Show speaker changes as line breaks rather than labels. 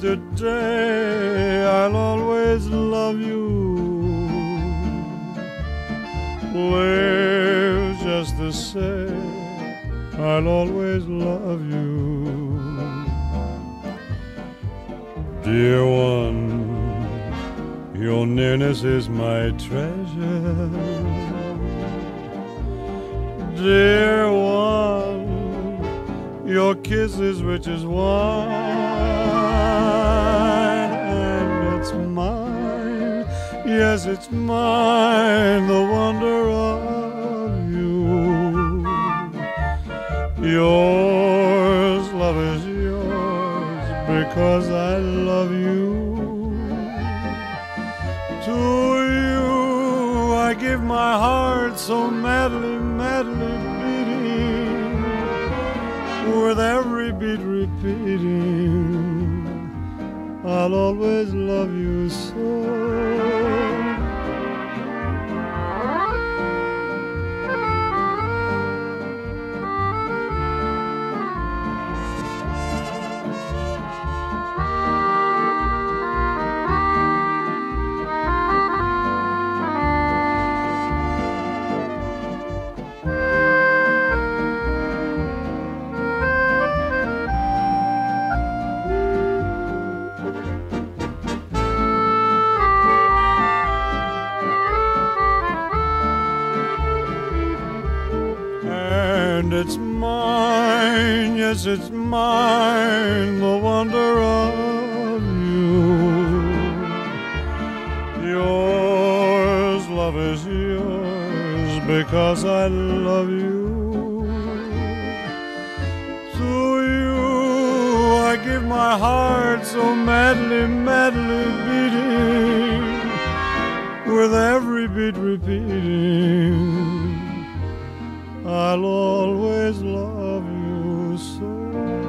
today, I'll always love you. Live just the same, I'll always love you. Dear one, your nearness is my treasure. Dear your kiss is rich as wine, and it's mine, yes, it's mine, the wonder of you. Yours, love is yours, because I love you. To you I give my heart so madly, madly with every beat repeating, I'll always love you so. And it's mine, yes, it's mine, the wonder of you. Yours, love is yours, because I love you. To you I give my heart so madly, madly beating, with every beat repeating. I'll always love you so.